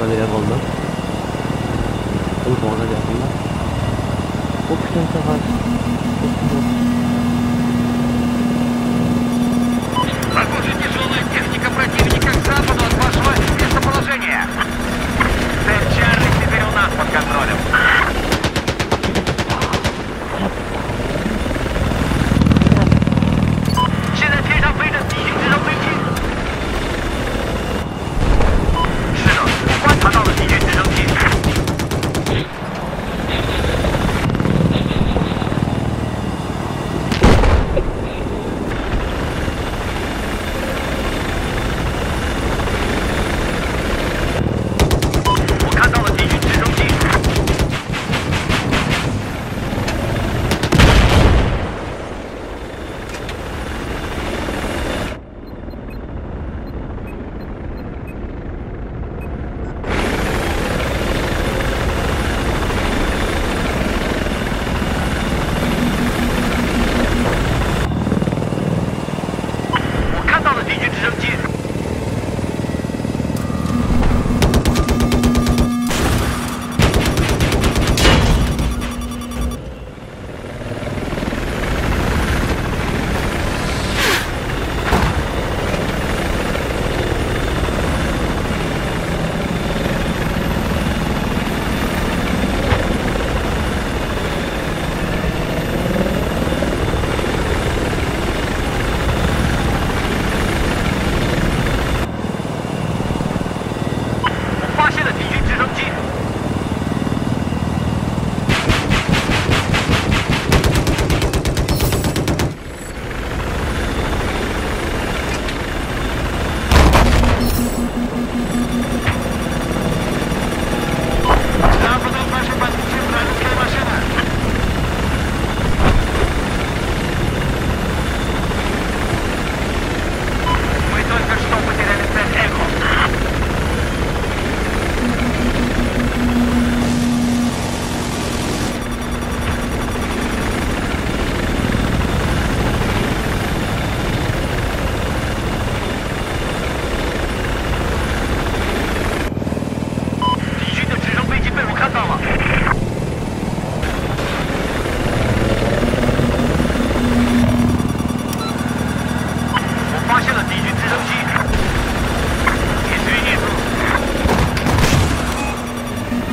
kadar yakında. Kulüp o kadar yakında. O kuştan sakar. Похоже, тяжелая техника противника. あ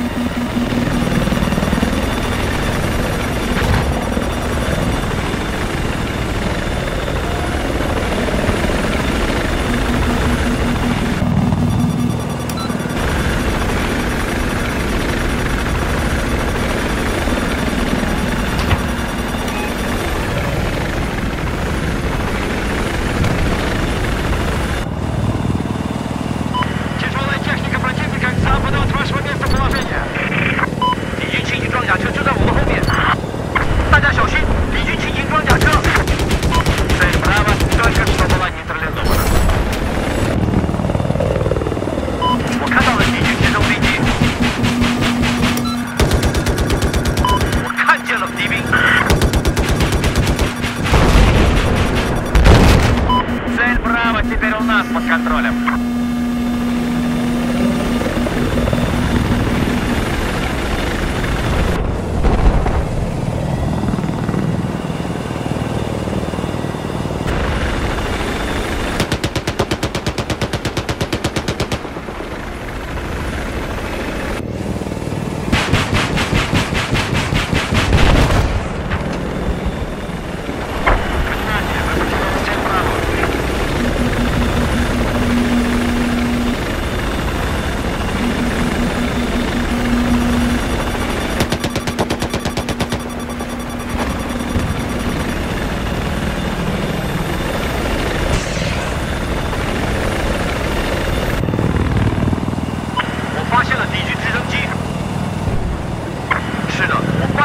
っ。now.